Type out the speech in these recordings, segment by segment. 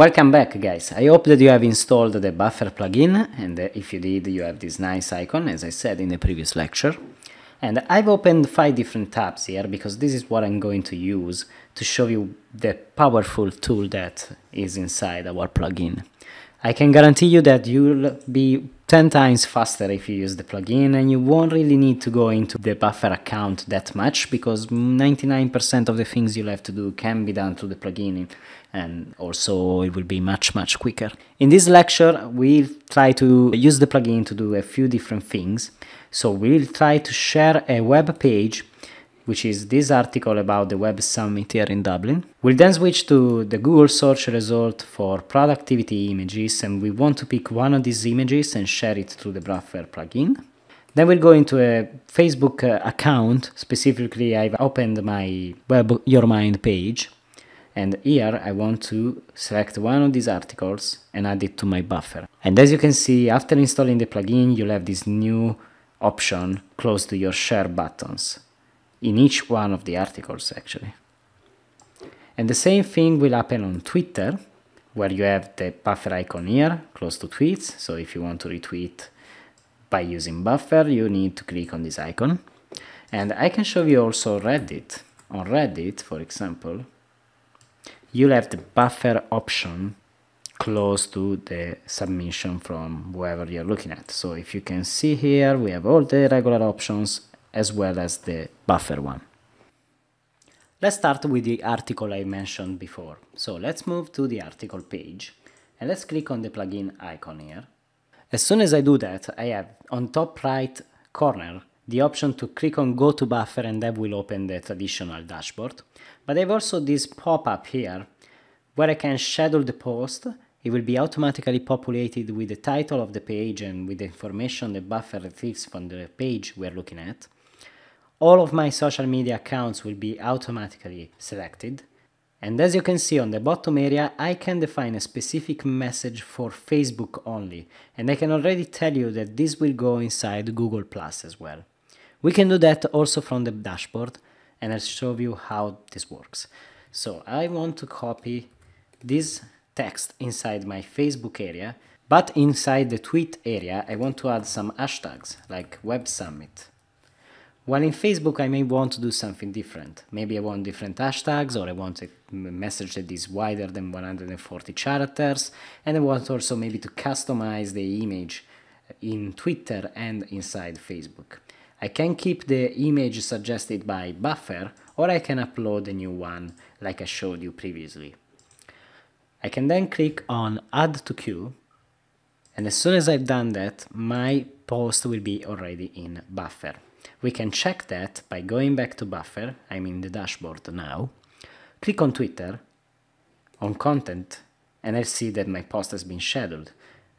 Welcome back guys, I hope that you have installed the buffer plugin and uh, if you did you have this nice icon as I said in the previous lecture. And I've opened five different tabs here because this is what I'm going to use to show you the powerful tool that is inside our plugin. I can guarantee you that you'll be 10 times faster if you use the plugin and you won't really need to go into the buffer account that much because 99% of the things you'll have to do can be done through the plugin and also it will be much much quicker. In this lecture we'll try to use the plugin to do a few different things. So we'll try to share a web page which is this article about the Web Summit here in Dublin. We'll then switch to the Google search result for productivity images and we want to pick one of these images and share it through the Buffer plugin. Then we'll go into a Facebook uh, account, specifically I've opened my Web Your Mind page and here I want to select one of these articles and add it to my buffer. And as you can see, after installing the plugin, you'll have this new option close to your share buttons in each one of the articles actually. And the same thing will happen on Twitter, where you have the buffer icon here, close to tweets. So if you want to retweet by using buffer, you need to click on this icon. And I can show you also Reddit. On Reddit, for example, you'll have the buffer option close to the submission from whoever you're looking at. So if you can see here, we have all the regular options as well as the buffer one. Let's start with the article I mentioned before. So let's move to the article page and let's click on the plugin icon here. As soon as I do that, I have on top right corner the option to click on go to buffer and that will open the traditional dashboard. But I have also this pop-up here where I can schedule the post. It will be automatically populated with the title of the page and with the information the buffer retrieves from the page we're looking at all of my social media accounts will be automatically selected. And as you can see on the bottom area, I can define a specific message for Facebook only. And I can already tell you that this will go inside Google Plus as well. We can do that also from the dashboard and I'll show you how this works. So I want to copy this text inside my Facebook area, but inside the tweet area, I want to add some hashtags like Web Summit while in Facebook, I may want to do something different. Maybe I want different hashtags, or I want a message that is wider than 140 characters, and I want also maybe to customize the image in Twitter and inside Facebook. I can keep the image suggested by Buffer, or I can upload a new one like I showed you previously. I can then click on Add to Queue, and as soon as I've done that, my post will be already in Buffer. We can check that by going back to buffer, I'm in the dashboard now, click on Twitter, on content, and I see that my post has been scheduled.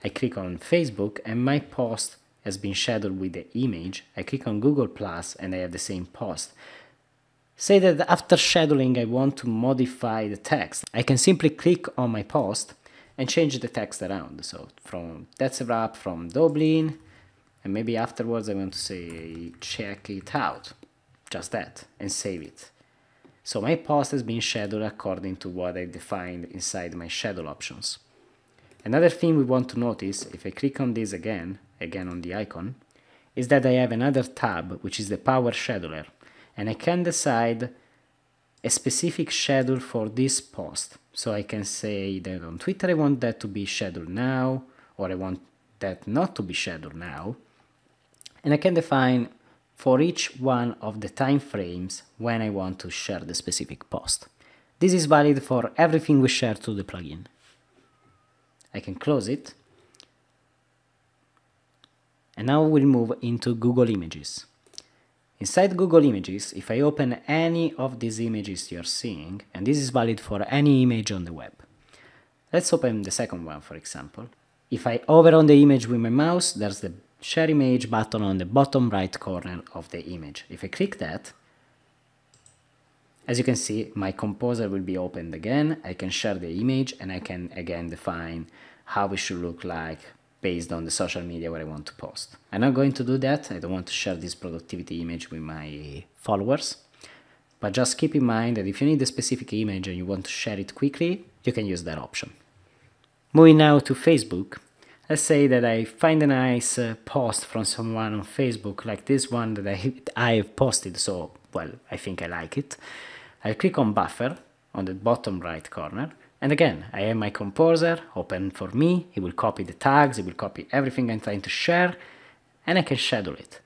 I click on Facebook and my post has been shadowed with the image. I click on Google Plus and I have the same post. Say that after scheduling I want to modify the text. I can simply click on my post and change the text around. So from that's a wrap from Dublin and maybe afterwards I want to say check it out just that and save it so my post has been scheduled according to what I defined inside my schedule options another thing we want to notice if I click on this again again on the icon is that I have another tab which is the power scheduler and I can decide a specific schedule for this post so I can say that on Twitter I want that to be scheduled now or I want that not to be scheduled now and I can define for each one of the time frames when I want to share the specific post. This is valid for everything we share to the plugin. I can close it. And now we'll move into Google Images. Inside Google Images, if I open any of these images you're seeing, and this is valid for any image on the web. Let's open the second one, for example. If I hover on the image with my mouse, there's the share image button on the bottom right corner of the image. If I click that, as you can see, my composer will be opened again. I can share the image and I can again define how it should look like based on the social media where I want to post. I'm not going to do that. I don't want to share this productivity image with my followers. But just keep in mind that if you need a specific image and you want to share it quickly, you can use that option. Moving now to Facebook, let's say that I find a nice uh, post from someone on Facebook like this one that I, I have posted, so well, I think I like it. I'll click on buffer on the bottom right corner and again, I have my composer open for me, it will copy the tags, it will copy everything I'm trying to share, and I can schedule it.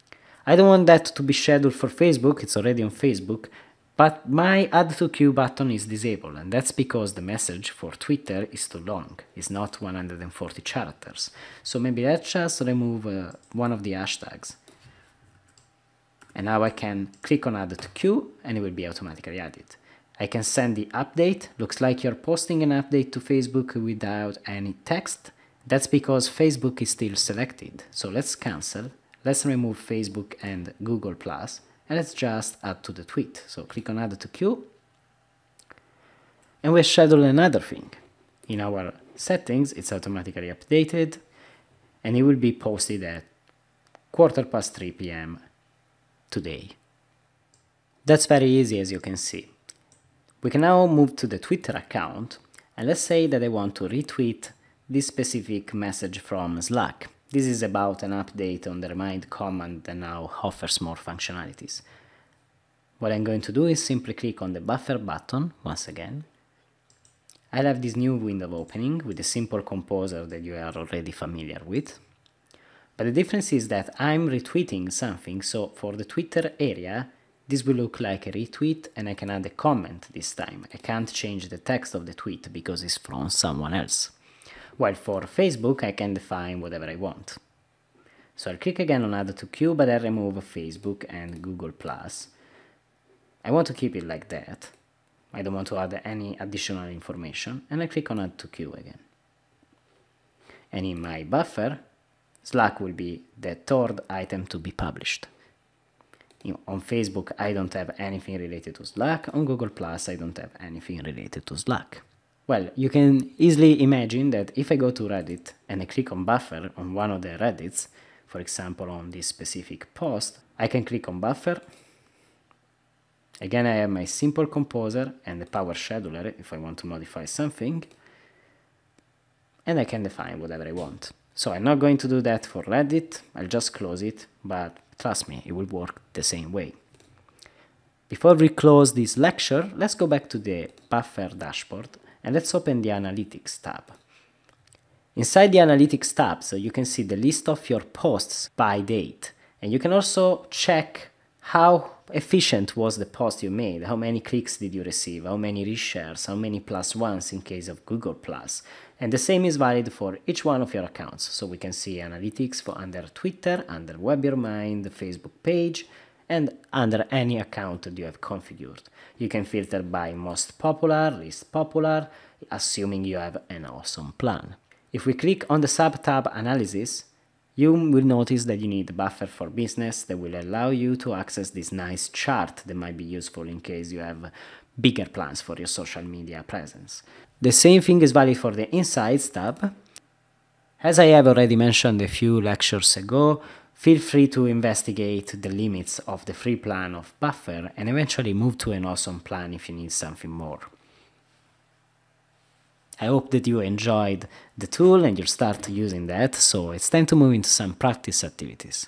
I don't want that to be scheduled for Facebook, it's already on Facebook, but my add to queue button is disabled, and that's because the message for Twitter is too long, it's not 140 characters. So maybe let's just remove uh, one of the hashtags. And now I can click on add to queue, and it will be automatically added. I can send the update. Looks like you're posting an update to Facebook without any text. That's because Facebook is still selected. So let's cancel. Let's remove Facebook and Google Plus and let's just add to the tweet. So click on add to queue and we schedule another thing. In our settings, it's automatically updated and it will be posted at quarter past 3 p.m. today. That's very easy as you can see. We can now move to the Twitter account and let's say that I want to retweet this specific message from Slack. This is about an update on the remind command that now offers more functionalities. What I'm going to do is simply click on the buffer button once again. I'll have this new window opening with the simple composer that you are already familiar with. But the difference is that I'm retweeting something, so for the Twitter area, this will look like a retweet and I can add a comment this time. I can't change the text of the tweet because it's from someone else. While for Facebook I can define whatever I want. So I'll click again on add to queue but I remove Facebook and Google+. I want to keep it like that. I don't want to add any additional information and I click on add to queue again. And in my buffer, Slack will be the third item to be published on Facebook, I don't have anything related to Slack. On Google Plus, I don't have anything related to Slack. Well, you can easily imagine that if I go to Reddit and I click on buffer on one of the Reddits, for example, on this specific post, I can click on buffer. Again, I have my simple composer and the power scheduler if I want to modify something. And I can define whatever I want. So I'm not going to do that for Reddit, I'll just close it, but trust me, it will work the same way. Before we close this lecture, let's go back to the Buffer dashboard and let's open the Analytics tab. Inside the Analytics tab, so you can see the list of your posts by date, and you can also check how efficient was the post you made, how many clicks did you receive, how many reshares, how many plus ones in case of Google And the same is valid for each one of your accounts. So we can see analytics for under Twitter, under Web Your Mind, Facebook page, and under any account that you have configured. You can filter by most popular, least popular, assuming you have an awesome plan. If we click on the sub-tab analysis, you will notice that you need buffer for business that will allow you to access this nice chart that might be useful in case you have bigger plans for your social media presence. The same thing is valid for the Insights tab. As I have already mentioned a few lectures ago, feel free to investigate the limits of the free plan of Buffer and eventually move to an awesome plan if you need something more. I hope that you enjoyed the tool and you'll start using that, so it's time to move into some practice activities.